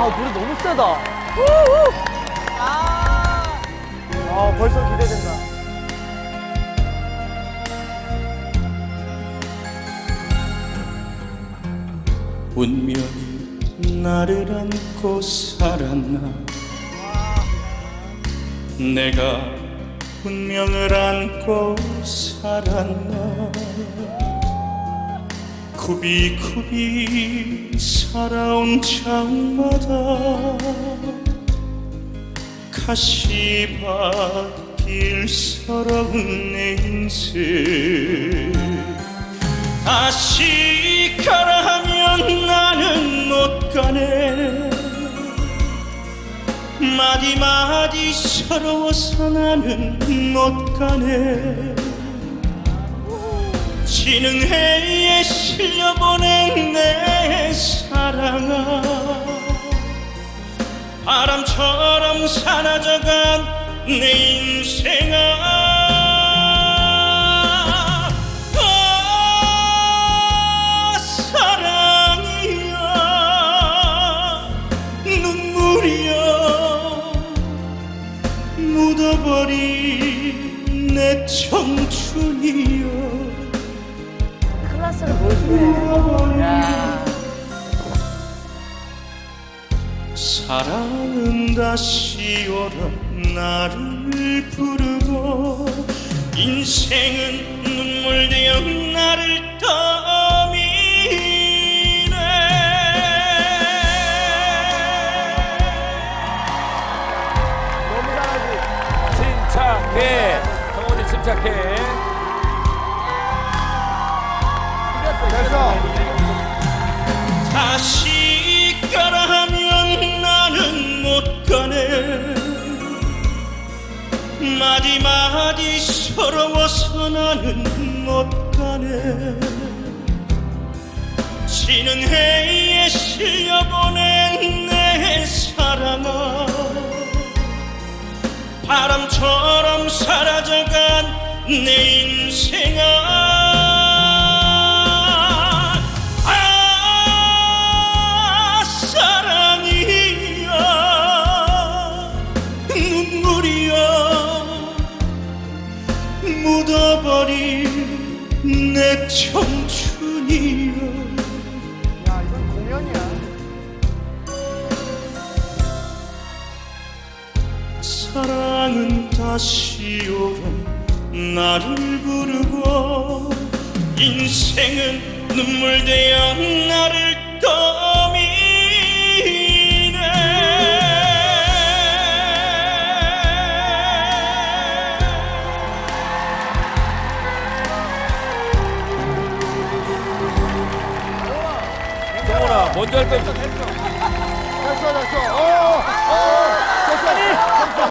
와 노래 너무 세다. 아 벌써 기대된다. 운명이 나를 안고 살았나 내가 운명을 안고 살았나 굽이굽이 살아온 장마다 가시밭길 서러운 내 인생 다시 가라 하면 나는 못 가네. 마디마디 서러워서 나는 못 가네 지는 해에 실려보낸 내 사랑아. 바람처럼 사라져간 내 인생아. 아 사랑이야 눈물이야 묻어버린 내 청춘이야 클래스를 보여주네. 야. 사랑은 다시 오라 나를 부르고 인생은 눈물 되어 나를 떠미네 너무 잘하지. 침착해. 성훈이 침착해. 다시 가라 하면 나는 못 가네. 마디마디 서러워서 나는 못 가네. 지는 해에 실려보낸 내 사랑아. 바람처럼 사라져간 내 인생아 눈물이야 묻어버린 내 청춘이야 야 이건 공연이야. 사랑은 다시 오라 나를 부르고 인생은 눈물 되어 나를 떠 먼저 할 때부터 됐어 됐어. 어, 어, 됐어 오, 오, 됐어. 됐어